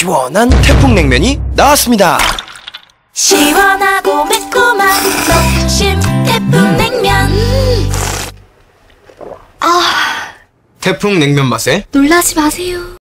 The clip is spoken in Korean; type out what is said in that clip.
시원한 태풍 냉면이 나왔습니다. 시원하고 매콤한 농심 태풍 냉면. 아, 태풍 냉면 맛에? 놀라지 마세요.